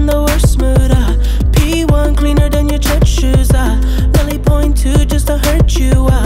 in the worst mood. Ah. Uh. P1 cleaner than your church shoes. Ah. Uh. Belly point two just to hurt you. Uh.